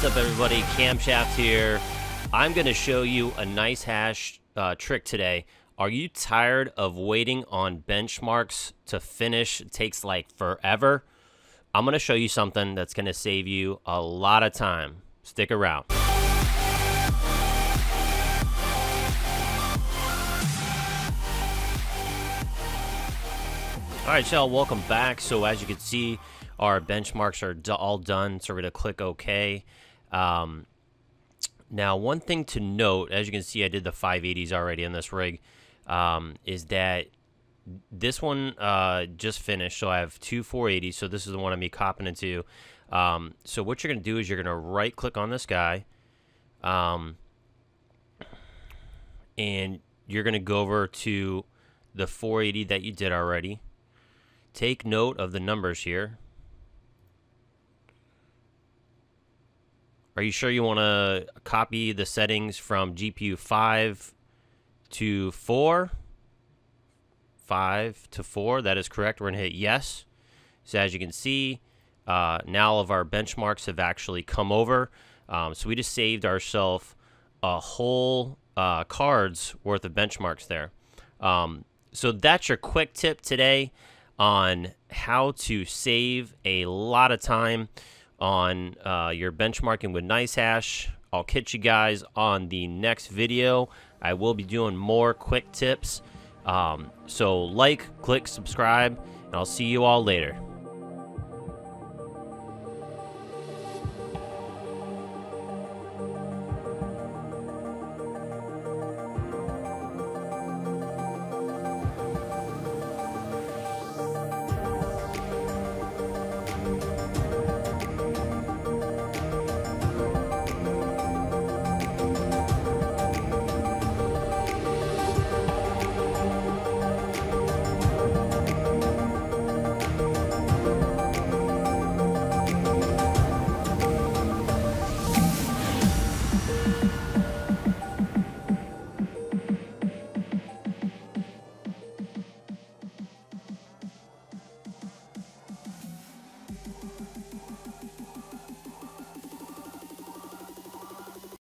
What's up, everybody? Camshaft here. I'm going to show you a NiceHash uh, trick today. Are you tired of waiting on benchmarks to finish? It takes like forever. I'm going to show you something that's going to save you a lot of time. Stick around. All right, y'all, welcome back. So as you can see, our benchmarks are all done. So we're to click OK. Um, now, one thing to note, as you can see, I did the 580s already in this rig, um, is that this one uh, just finished. So I have two 480s. So this is the one I'm be copping into. Um, so what you're going to do is you're going to right click on this guy. Um, and you're going to go over to the 480 that you did already. Take note of the numbers here. Are you sure you want to copy the settings from GPU 5 to 4? 5 to 4, that is correct. We're going to hit yes. So as you can see, uh, now all of our benchmarks have actually come over. Um, so we just saved ourselves a whole uh, card's worth of benchmarks there. Um, so that's your quick tip today on how to save a lot of time on uh, your benchmarking with NiceHash. I'll catch you guys on the next video. I will be doing more quick tips. Um, so like, click, subscribe, and I'll see you all later.